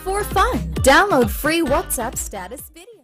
for fun. Download free WhatsApp status video.